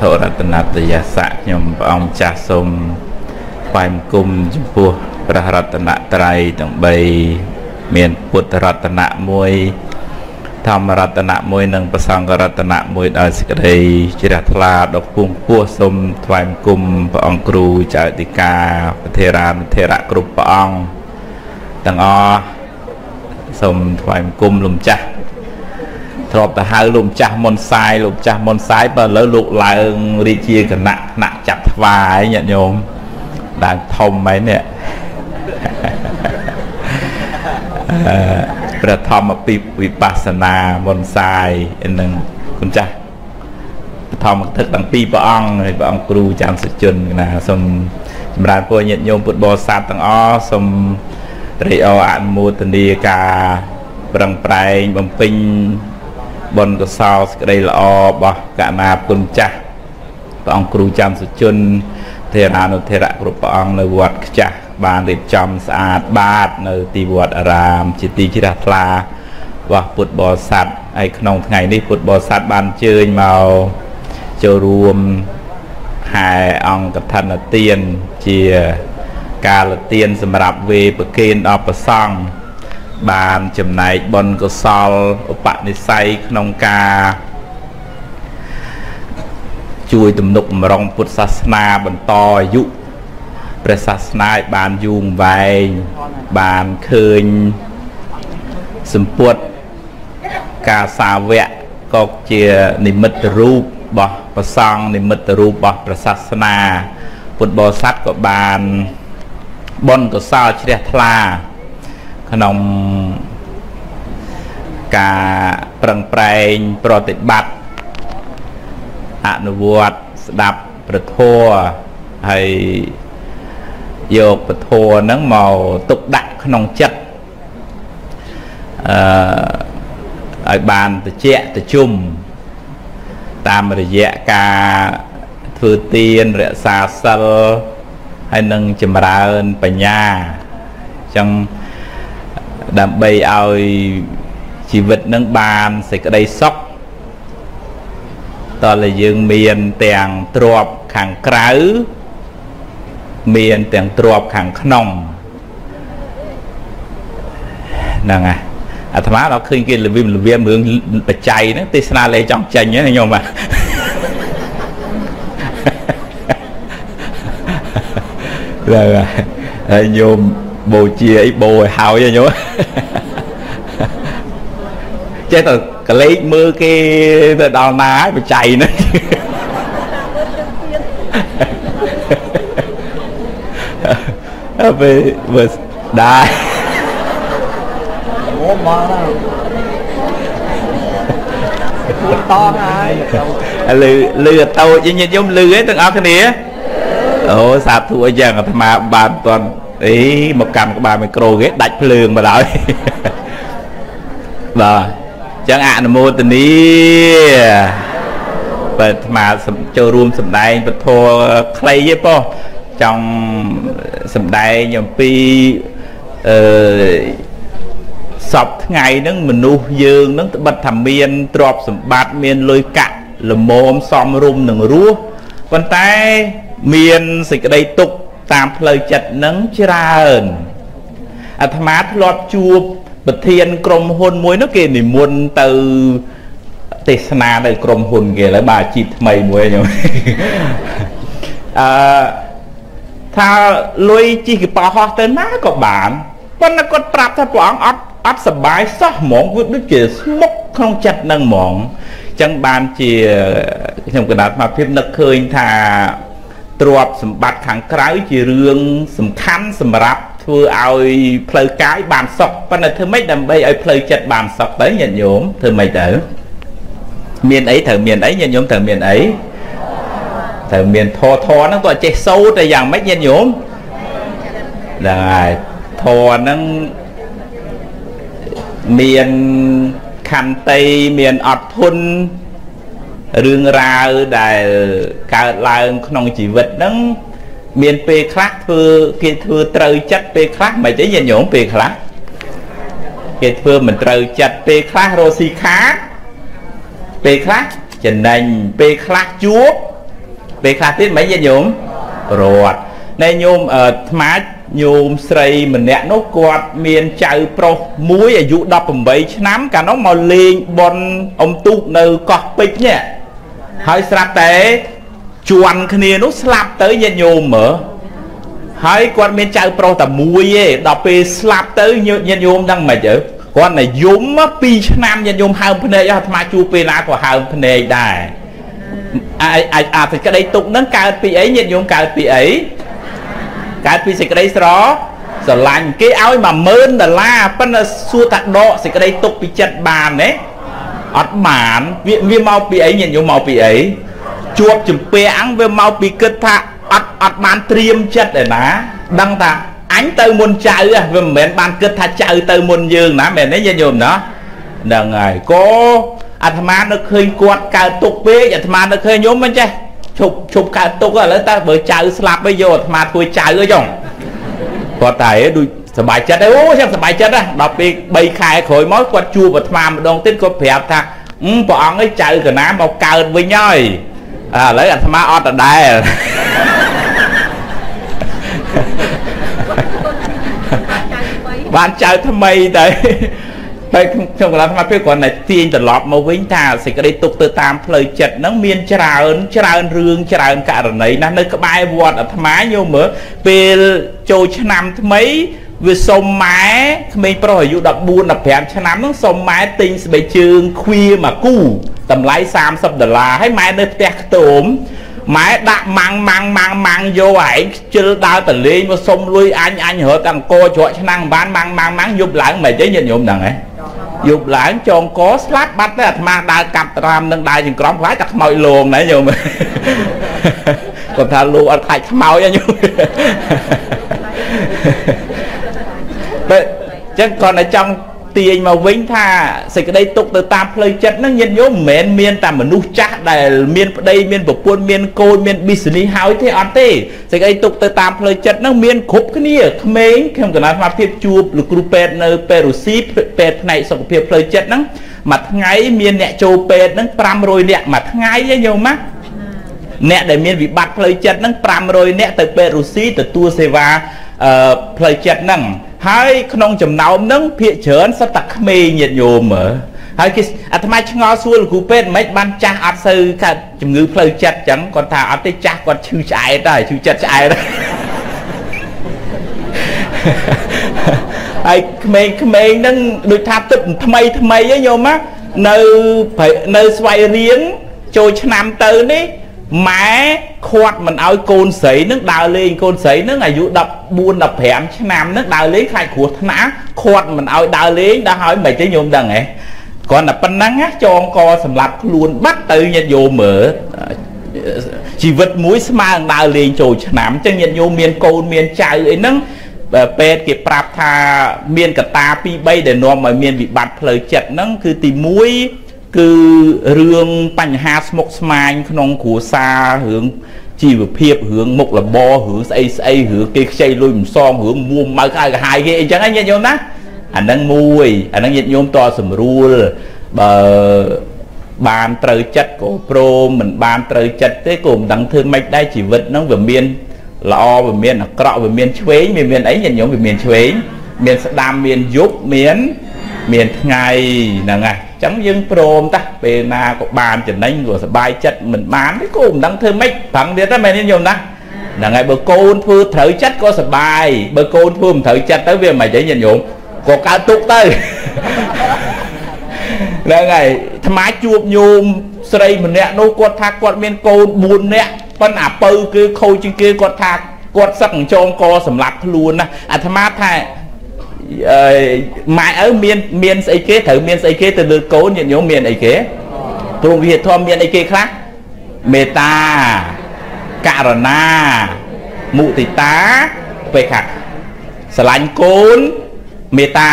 ធរតនតយស័កខ្ញុំព្រះអង្គចាស់សូមថ្វាយបង្គំចំពោះព្រះរតនត្រ័យទាំង3មានពុទ្ធរតនៈមួយធម្មរតនៈមួយនិងប្រសង្ឃរតនៈមួយដោយសេចក្តីជ្រះថ្លាដ៏ខ្ពង់ខ្ពស់សូមថ្វាយបង្គំព្រះអង្គគ្រូចៅអធិការប្រធារានុធរៈគ្រប់ព្រះអង្គទាំងអស់សូមថ្វាយបង្គំលំចាស់ ធ្លាប់ទៅហៅលោកម្ចាស់មុនសាយលោកម្ចាស់មុនសាយបើឥឡូវលោកឡើងរាជាគណៈថ្នាក់ចាត់ថ្វាយញាតិញោមឡើងធំហើយនេះអឺព្រះធម្មពីវិបស្សនាមុនសាយនឹងគុណចាស់ធម្មទឹកទាំងពីរព្រះអង្គហើយព្រះអង្គគ្រូចាំសុជនណាសូមចម្រើនពរញាតិញោមពុទ្ធបរិស័ទទាំងអស់សូមត្រេកអរអនុមោទនាការប្រឹងប្រែងបំពេញ បុណ្យកុសលសេចក្តីល្អរបស់កណាគុណចាស់ព្រះអង្គគ្រូចាំសុជនធេរានុធេរៈគ្រប់ព្រះអង្គនៅវត្តខ្ចាស់បានរៀបចំស្អាតបាតនៅទីវត្តអារាម ជាទីជ្រះថ្លារបស់ពុទ្ធបរិស័ទហើយក្នុងថ្ងៃនេះពុទ្ធបរិស័ទបានអញ្ជើញមកចូលរួមហែអង្គកឋិនទានជាកាលទានសម្រាប់វេប្រគេនដល់ព្រះសង្ឃ បានចំណែកបុណ្យកុសលឧបនិស្ស័យក្នុងការជួយទំនុកម្រងពុទ្ធសាសនាបន្តអាយុព្រះសាសនាឲ្យបានយូរវែងបានឃើញសម្ពុតការសាវកក៏ជានិមិត្តរូបរបស់ប្រសង់និមិត្តរូបរបស់ព្រះសាសនា ពុទ្ធបរិស័ទក៏បានបុណ្យកុសលជ្រះថ្លា ក្នុងការប្រឹងប្រែងប្រតិបត្តិអនុវត្តស្ដាប់ព្រះធម៌ហើយយកពធហ្នឹងមកទុកដាក់ក្នុងចិត្តអឺឲ្យបានតិចតិជុំតាមរយៈការធ្វើទានរក្សាសិលហើយនឹងចម្រើនបញ្ញាអញ្ចឹង ដើម្បីឲ្យជីវិតនឹងបានសេចក្តីសុខតើយើងមានទាំងទ្របខាងក្រៅមានទាំងទ្របខាងក្នុងហ្នឹងហើយអាត្មាដល់ឃើញគេលវិមលវាមរឿងបច្ច័យហ្នឹងទេសនាលេចង់ចេញណាញោមបាទហ្នឹងហើយញោមបូជាអីបូឲ្យហើយញោម ចេះតែកលេចមើលគេទៅដល់ណាហើយបច្ច័យហ្នឹងអើពេលមើលដែរអូមកណាតងហើយលឺលឺតូចញាតិញោមលឺឯងទាំងអស់គ្នាអូសាធុអីយ៉ាងអាត្មាបានតន់ អីមកកាន់ក្បាលមីក្រូគេដាច់ភ្លើងមកហើយបាទចឹងអនុមោទនីបើអាត្មាចូលរួមសម្ដែងពធខ្លីទេប៉ុចង់សម្ដែងអំពីអឺសពថ្ងៃហ្នឹងមនុស្សយើងហ្នឹងត្បិតថាមានទ្រព្យសម្បត្តិមានលុយកាក់លមមសំរុំនឹងរស់ប៉ុន្តែមានសេចក្តីទុក្ខ តាមផ្លូវចិត្តនឹងច្រើនអាត្មាធ្លាប់ជួបប្រធានក្រុមហ៊ុនមួយនោះគេនិមន្តទៅទេសនានៅក្រុមហ៊ុនគេឥឡូវបើអាជីពថ្មីមួយខ្ញុំអឺថាលុយជីកប៉ោះហោះទៅណាក៏បានប៉ុន្តែគាត់ប្រាប់ថាព្រះអង្គអត់អត់សបាយសោះហ្មងវាដូចជាស្មុកក្នុងចិត្តនឹងហ្មងអញ្ចឹងបានជាខ្ញុំកណ្ដាលស្មារតីនឹកឃើញថា ទ្រព្យសម្បត្តិខាងក្រៅជារឿងសំខាន់សម្រាប់ធ្វើឲ្យផ្លូវកាយបានសុខប៉ុន្តែធ្វើម៉េចដើម្បីឲ្យផ្លូវចិត្តបានសុខទៅញាតិញោមធ្វើម៉េចទៅមានអីត្រូវមានអីញាតិញោមត្រូវមានអីត្រូវមានធរធរហ្នឹងគាត់ចេះសូត្រតែយ៉ាងម៉េចញាតិញោមហ្នឹងហើយធរហ្នឹងមានខន្តីមានអត់ធន់ រឿងរ៉ាវដែលកើតឡើងក្នុងជីវិតហ្នឹងមានពេលខ្លះធ្វើគេធ្វើត្រូវចិត្តពេលខ្លះមិនអីញាតិញោមពេលខ្លះគេធ្វើមិនត្រូវចិត្តពេលខ្លះរស់ស៊ីខាតពេលខ្លះចំណេញពេលខ្លះជួបពេលខ្លះទៀតមិនញាតិញោមរត់ណែញោមអាត្មាញោមស្រីម្នាក់នោះគាត់មានចៅប្រុសមួយអាយុ18ឆ្នាំកាលនោះមកលេងបនអុំទូកនៅកោះពេជ្រនេះ ហើយស្រាប់តែជន់គ្នានោះស្លាប់ទៅញាតិញោមមើលហើយគាត់មានចៅប្រុសតែមួយទេដល់ពេលស្លាប់ទៅញាតិញោមដឹងមិនទៅគាត់តែយំ2ឆ្នាំញាតិញោមហើមភ្នែកអាត្មាជួបពេលណាក៏ហើមភ្នែកដែរអាចអាចអាសេចក្តីទុកហ្នឹងកើតពីអីញាតិញោមកើតពីអីកើតពីសេចក្តីស្រស្រឡាញ់គេឲ្យ10000ដុល្លារប៉ុន្តែសួរថាដកសេចក្តីទុកពីចិត្តបានទេ អត់បានវាវាមកពីអីញាតិញោមមកពីអីជួបចម្ពាំងវាមកពីគិតថាអត់អត់បានត្រៀមចិត្តឯណាដឹងថាអញទៅមុនចៅវាមិនមែនបានគិតថាចៅទៅមុនយើងណាមែនទេញាតិញោមណាហ្នឹងហើយក៏អាត្មានឹកឃើញគាត់កើតទុកពេកអាត្មានឹកឃើញញោមមិនចេះឈប់ឈប់កើតទុកឥឡូវតើបើចៅស្លាប់ទៅយកអាត្មាធ្វើចៅអីចុងគាត់តែដូច សบายចិត្តអូចាំសบายចិត្តណាដល់ពេល3ខែក្រោយមកគាត់ជួបអាត្មាម្ដងទៀតគាត់ប្រាប់ថាព្រះអង្គឯងចៅកណាមកកើតវិញហើយឥឡូវអាត្មាអត់ដដែលបានចៅថ្មីទៅតែខ្ញុំកន្លងថ្មពេលគ្រាន់តែទាញត្រឡប់មកវិញថាសេចក្តីទុកទៅតាមផ្លូវចិត្តហ្នឹងមានច្រើនច្រើនរឿងច្រើនករណីណាស់នៅក្បែរវត្តអាត្មាញោមមើលពេលចូលឆ្នាំថ្មី វាសុំម៉ែក្មេងប្រុសអាយុ14 15ឆ្នាំហ្នឹងសុំម៉ែទិញស្បែកជើងខ្វាមួយគូតម្លៃ30ដុល្លារហើយម៉ែនៅផ្ទះខ្ទមម៉ែដាក់ម៉ាំងម៉ាំងម៉ាំងម៉ាំងយកឯងខ្ជិលដើរតលេងមកសុំលុយអញអញរត់តែអង្គរជ្រក់ឆ្នាំងបានម៉ាំងម៉ាំងម៉ាំងយប់ឡើងមិនអីញាតិញោមហ្នឹងហ៎យប់ឡើងចងកស្លាប់បាត់ទៅអាត្មាដើរកាប់ត្រាមនឹងដើរចង្ក្រមខ្លាចតែខ្មោចលងណែញោមគាត់ថាលោកអត់ខ្លាចខ្មោចញោមតែ ចឹងគាត់តែចង់ទាញមកវិញថាសេចក្តីទុកទៅតាមផ្លូវចិត្តហ្នឹងញាតិញោមមិនមែនមានតែមនុស្សចាស់ដែលមានប្តីមានប្រពន្ធមានកូនមាន business ហើយទេអត់ទេសេចក្តីទុកទៅតាមផ្លូវចិត្តហ្នឹងមានគ្រប់គ្នាក្មេងខ្ញុំកណ្ដាលស្មារតីជួបលោកគ្រូពេទ្យនៅពេរុស៊ីពេទ្យផ្នែកសុខភាពផ្លូវចិត្តហ្នឹងមួយថ្ងៃមានអ្នកចូលពេទ្យហ្នឹង500នាក់មួយថ្ងៃឯងញោមណាអ្នកដែលមានវិបត្តិផ្លូវចិត្តហ្នឹង500នាក់ទៅពេទ្យរុស្ស៊ីទទួលសេវាផ្លូវចិត្តហ្នឹង ហើយក្នុងចំណោមហ្នឹងភាកច្រើនសិតតែក្មេងញាតិញោមមើលហើយគេអាត្មាឆ្ងល់សួរលោកគ្រូពេទ្យមិនបានចាស់អត់សូវកើតជំងឺផ្លូវចិត្តអញ្ចឹងគាត់ថាអត់ទេចាស់គាត់ឈឺឆ្អែតហើយឈឺចិត្តឆ្អែតហើយក្មេងៗហ្នឹងដូចថាទឹកថ្មីថ្មីឯងញោមណានៅនៅស្វ័យរៀងចូលឆ្នាំទៅនេះ ម៉ែខាត់មិនឲ្យកូនស្រីនឹងដើរលេងកូនស្រីនឹងអាយុ14 15ឆ្នាំនឹងដើរលេងខ្លាចគ្រោះថ្នាក់ខាត់មិនឲ្យដើរលេងដល់ហើយមិនទេញោមដឹងហ៎គ្រាន់តែប៉ុណ្ណឹងចងកសម្រាប់ខ្លួនបាត់ទៅញាតិញោមមើលជីវិតមួយស្មើនឹងដើរលេងចូលឆ្នាំអញ្ចឹងញាតិញោមមានកូនមានចៅអីហ្នឹងពេទ្យគេប្រាប់ថាមានកតា2 3ដែលនាំឲ្យមានវិបត្តិផ្លូវចិត្តហ្នឹងគឺទី1 គឺរឿងបញ្ហាស្មុគស្មាញក្នុងគ្រួសាររឿងជីវភាពរឿងមុខលបរឿងស្អីស្អីរឿងគេខ្ចីលុយមិនសងរឿងមួម៉ៅក្អៅកាហាយគេអីចឹងញាតិញោមណាអាហ្នឹងមួយអាហ្នឹងញាតិញោមតសម្រួលបើបានត្រូវចិត្តក៏ព្រមមិនបានត្រូវចិត្តទេក៏មិនដឹងធ្វើម៉េចដែរជីវិតហ្នឹងវាមានល្អវាមានអាក្រក់វាមានឆ្វេងវាមានអីញាតិញោមវាមានឆ្វេងមានស្ដាំមានយប់មាន មានថ្ងៃហ្នឹងហើយចឹងយើងព្រមតាពេលណាក៏បានចំណេញក៏សบายចិត្តមិនបានទេក៏មិនដឹងធ្វើម៉េចប្រឹងទៀតតែមែនទេញោមណាហ្នឹងហើយបើកូនធ្វើត្រូវចិត្តក៏សบายបើកូនធ្វើមិនត្រូវចិត្តទៅវាមិនអីញាតិញោមក៏កើតទុកទៅហ្នឹងហើយថ្មជួបញោមស្រីម្នាក់នោះគាត់ថាគាត់មានកូន4នាក់ប៉ុន្តែអាពៅគឺខូចជាងគេគាត់ថាគាត់សឹកចងកសម្លាប់ខ្លួនណាអាត្មាថា ម៉ែឪមានមានស្អីគេត្រូវមានស្អីគេទៅលើកូនញាតិញោមមានអីគេព្រោះវាធម៌មានអីគេខ្លះមេត្តាករណាមុទិតាបេខៈស្រឡាញ់កូនមេត្តា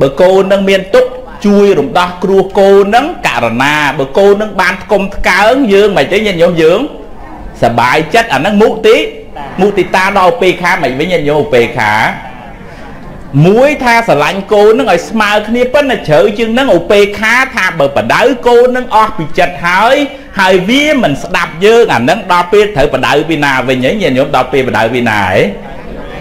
បើកូននឹងមានទុក្ខជួយរំដោះគ្រោះកូននឹងករណាបើកូននឹងបានផ្គុំផ្កើងយើងមិនទេញាតិញោមយើងសបាយចិត្តអានឹងមុទិមុទិតាដល់ពេខាមិនវិញញាតិញោមពេខា មួយថាស្រឡាញ់កូននឹងឲ្យស្មើគ្នាប៉ុន្តែជ្រៅជាងនឹងឧបេខា ថាបើបដៅកូននឹងអស់ពីចិត្តហើយ ហើយវាមិនស្ដាប់យើងអានឹងដល់ពេលត្រូវបដៅពីណាវិញហើយញាតិញោមដល់ពេលបដៅពីណាហ៎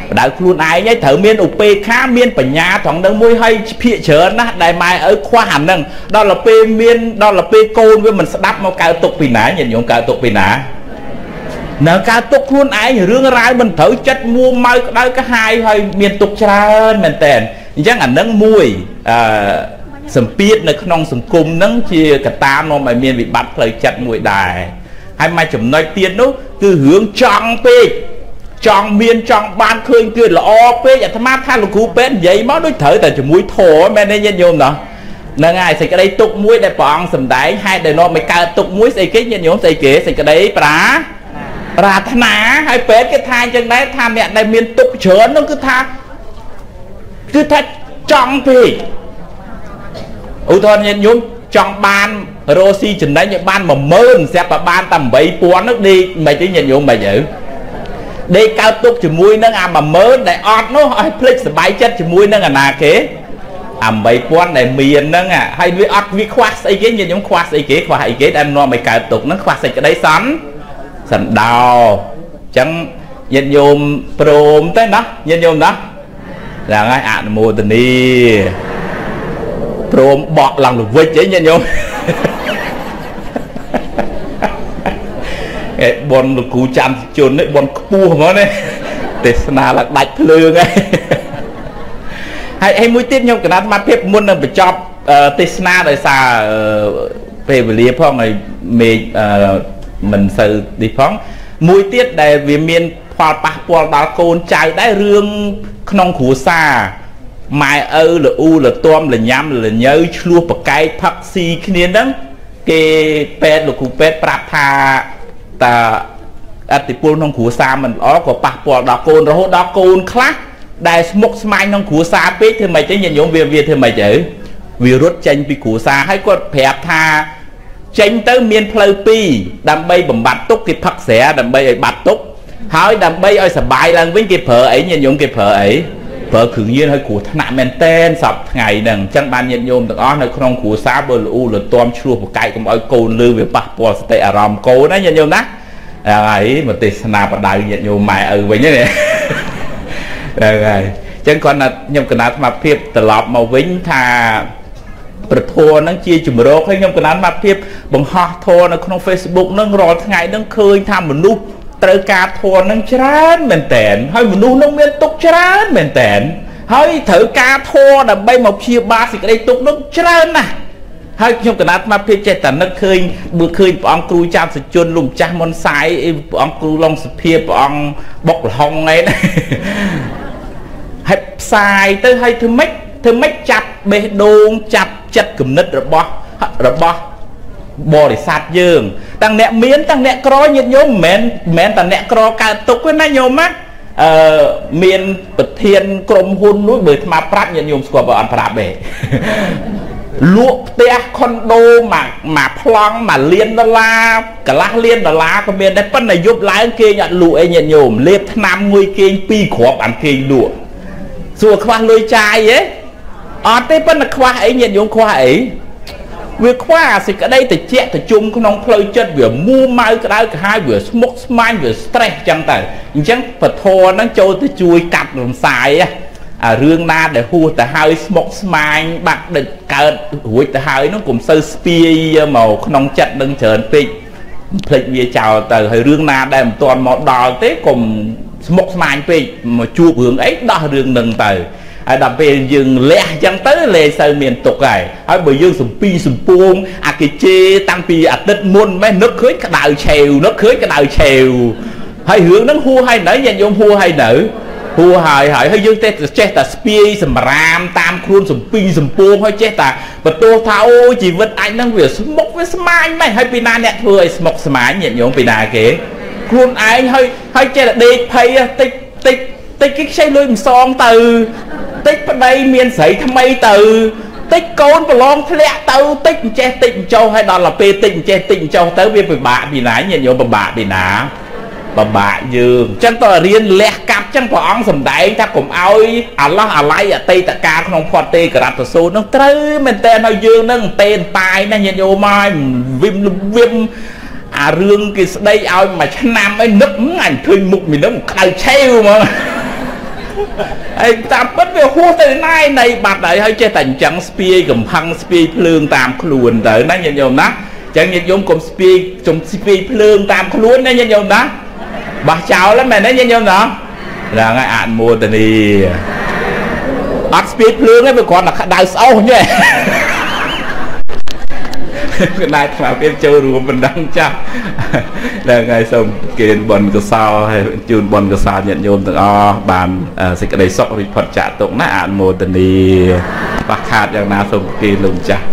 បដៅខ្លួនឯងហើយត្រូវមានឧបេខាមានបញ្ញាត្រង់នឹងមួយហើយភាកច្រើនណាស់ដែលម៉ែឪខ្វះអានឹងដល់ទៅពេលមានដល់ទៅពេលកូនវាមិនស្ដាប់មកកើតទុកពីណាញាតិញោមកើតទុកពីណា នៅកើតទុកខ្លួនឯងរឿងរ៉ាវមិនត្រូវចិត្តមួម៉ៅក្តៅកាហាយហើយមានទុកច្រើនមែនតើអញ្ចឹងអានឹងមួយអឺសម្ពាធនៅក្នុងសង្គមហ្នឹងជាកត្តានាំឲ្យមានវិបត្តិផ្លូវចិត្តមួយដែរហើយមួយចំណុចទៀតនោះគឺរឿងចង់ពេកចង់មានចង់បានឃើញគឺល្អពេកអាត្មាថាលោកគ្រូពេទ្យនិយាយមកដូចត្រូវតែជាមួយធរមែនទេញាតិញោមណោះហ្នឹងហើយសេចក្តីទុកមួយដែលព្រះអង្គសម្ដែងហេតុដែលនាំឲ្យកើតទុកមួយស្អីគេញាតិញោមស្អីគេសេចក្តីប្រា ប្រាថ្នាហើយពេទ្យគេថាអញ្ចឹងដែរថាអ្នកដែលមានទុកច្រើននោះគឺថាគឺថាចង់ពេកឧទាហរណ៍ញាតិញោមចង់បានរោស៊ីចំណេញឲ្យបាន10000ស្រាប់តែបានតែ8000នោះដេកមិនទេញាតិញោមមិនទៅដេកកើតទុកជាមួយនឹងអា10000ដែលអត់នោះឲ្យភ្លេចសុបាយចិត្តជាមួយនឹងអាណាគេអា8000ដែលមានហ្នឹងហើយវាអត់វាខ្វះស្អីគេញាតិញោមខ្វះស្អីគេខ្វះអីគេដែលនាំឲ្យកើតទុកហ្នឹងខ្វះសេចក្តីសន្តិ សណ្ដោអញ្ចឹងញាតិញោមព្រមទៅណាញាតិញោមណាហ្នឹងហើយអនុមោទនីព្រមបក់ឡើងល្វិចអីញាតិញោមអេបនលោកគ្រូច័ន្ទជននេះបនខ្ពស់ហ្មងណាទេសនាឡើងដាច់ភ្លើងហើយហើយមួយទៀតខ្ញុំកណាត់មកភាពមុននឹងបញ្ចប់ទេសនាដោយសារពេលវេលាផងហើយមេឃ មិនសូវនេះផងមួយទៀតដែលវាមានផលប៉ះពាល់ដល់កូនចៅដែររឿងក្នុងគ្រួសារម៉ែឪលអ៊ូលទាំលញ៉ាំលញើឆ្លោះប្រកែកផឹកស៊ីគ្នាហ្នឹងគេពេទ្យលោកគ្រូពេទ្យប្រាប់ថាតាអតិពលក្នុងគ្រួសារមិនល្អក៏ប៉ះពាល់ដល់កូនរហូតដល់កូនខ្លះដែលស្មុកស្មាញក្នុងគ្រួសារពេកធ្វើម៉េចទេញាតិញោមវាវាធ្វើម៉េចទៅវារត់ចេញពីគ្រួសារហើយគាត់ប្រាប់ថា ចេញទៅមានផ្លូវពីរដើម្បីបំបត្តិទុកគេផឹកស្រាដើម្បីឲ្យបាត់ទុកហើយដើម្បីឲ្យសបាយឡើងវិញគេប្រើអីញាតិញោមគេប្រើអីប្រើគ្រឿងញៀនឲ្យគ្រោះថ្នាក់មែនតែនសពថ្ងៃហ្នឹងអញ្ចឹងបានញាតិញោមទាំងអស់នៅក្នុងគ្រួសារបើលូលទាំឆ្លោះប្រកែកកុំឲ្យកូនលឺវាប៉ះពាល់សតិអារម្មណ៍កូនណាញាតិញោមណាហ្នឹងហើយមកទេសនាបដៅញាតិញោមម៉ែឪវិញហ្នឹងហ្នឹងហើយអញ្ចឹងគាត់ថាខ្ញុំកណាត់ស្មារភាពត្រឡប់មកវិញថា ប្រធัวហ្នឹងជាជំរកហើយខ្ញុំកណាត់ស្មារភាពបង្ហោះធัวនៅក្នុង Facebook ហ្នឹងរាល់ថ្ងៃហ្នឹងឃើញថាមនុស្សត្រូវការធម៌នឹងច្រើនមែនតែនហើយមនុស្សនឹងមានទុកច្រើនមែនតែនហើយត្រូវការធម៌ដើម្បីមកព្យាបាលសេចក្តីទុកនឹងច្រើនណាស់ហើយខ្ញុំកណាត់មកភាពចេះតែនឹកឃើញមើលឃើញព្រះអង្គគ្រូចាំសជនលោកម្ចាស់មុនសាយព្រះអង្គគ្រូឡុងសភាព្រះអង្គបុកលហុងអីណាហើយផ្សាយទៅហើយធ្វើម៉េចធ្វើម៉េចចាប់បេះដូងចាប់ ចិត្តគំនិតរបស់របស់បរិស័ទយើងទាំងអ្នកមានទាំងអ្នកក្រញាតិញោមមិនមែនមិនមែនតែអ្នកក្រកើតទុកទេណាញោមណាអឺមានប្រធានក្រុមហ៊ុននោះបើថ្មប្រាប់ញាតិញោមស្គាល់បើអត់ប្រាប់ទេលក់ផ្ទះខុនដូមកមកប្លង់មកលានដុល្លារកន្លះលានដុល្លារក៏មានដែរប៉ុន្តែយប់ឡើងគេអត់លក់អីញាតិញោមលេបថ្នាំមួយគេងពីរគ្រាប់អានគេងលក់សួរខ្វះលុយចាយទេ អត់ទេប៉ុន្តែខ្វះអីញាតិញោមខ្វះអីវាខ្វះអាសេចក្តីតិចតិជុំក្នុងផ្លូវចិត្តវាមួម៉ៅក្តៅក្រហាយវាស្មុគស្មាញវា stress ចឹងទៅអញ្ចឹងពធហ្នឹងចូលទៅជួយកាត់រំសាយអារឿងណាដែលហួសទៅហើយស្មុគស្មាញបាក់ដិចកើតរួចទៅហើយនោះកុំសូវស្ពាយមកក្នុងចិត្តនឹងច្រើនពេកភ្លេចវាចោលទៅហើយរឿងណាដែលមិនទាន់មកដល់ទេកុំស្មុគស្មាញពេកមកជួបរឿងអីដោះរឿងនឹងទៅ ហើយដល់ពេលយើងលះអញ្ចឹងទៅលែងសូវមានទុកហើយហើយបើយើងសំពីសំពួងអាគេជេតាំងពីអាទិត្យមុនម៉េះនឹកឃើញក្តៅឆេវនឹកឃើញក្តៅឆេវហើយរឿងហ្នឹងហួហើយនៅញាតិញោមហួហើយនៅហួហើយហើយហើយយើងទេចេះតែស្ពាយសម្រាមតាមខ្លួនសំពីសំពួងហើយចេះតែបន្ទោសថាអូជីវិតអញហ្នឹងវាស្មុកវាស្មាញម៉េះហើយពីណាអ្នកធ្វើឲ្យស្មុកស្មាញញាតិញោមពីណាគេខ្លួនឯងហើយហើយចេះតែដេកភ័យតិចតិចតិចគេខ្ចីលុយមិនសងទៅ តិចប្តីមានស្រីថ្មីទៅតិចកូនប្រឡងធ្លាក់ទៅតិចអញ្ចេះតិចអញ្ចោហើយដល់ទៅពេលតិចអញ្ចេះតិចអញ្ចោទៅវាពិបាកពីណាញាតិញោមពិបាកពីណាពិបាកយើងអញ្ចឹងតើរៀនលះកាប់អញ្ចឹងព្រះអង្គសំដែងថាកុំឲ្យអាឡោះអាឡៃអតីតកាលក្នុងផាត់ទេករតសូត្រនឹងត្រូវមែនតើឲ្យយើងនឹងតេនតាយណាញាតិញោមហើយវិមវិមអារឿងគេស្ដីឲ្យមួយឆ្នាំអីនឹកអញឃើញមុខមីនឹងក្តៅឆេវហ្មង ហើយតាមពិតវាហួសទៅណាយនៃបាត់ហើយហើយចេះតែអញ្ចឹងស្ពាយកំផឹងស្ពាយភ្លើងតាមខ្លួនទៅណាញាតិញោមណាអញ្ចឹងញាតិញោមកុំស្ពាយចំស្ពាយភ្លើងតាមខ្លួនណាញាតិញោមណាបោះចោលហ្នឹងមែនទេញាតិញោមណាហ្នឹងហើយអនុមោទនីអត់ស្ពាយភ្លើងទេវាគ្រាន់តែក្តៅស្អុះទេ កណ្ដាលខ្លាពៀបចូលរួមបណ្ដឹងចាស់ដល់ថ្ងៃសូមគេបនកសលហើយជូនបនកសលញាតិញោមទាំងអស់បានសេចក្តីសុខរួចផុតចាកទុកណាអនុមោទនីខ្វះខាតយ៉ាងណាសូមគេលោកម្ចាស់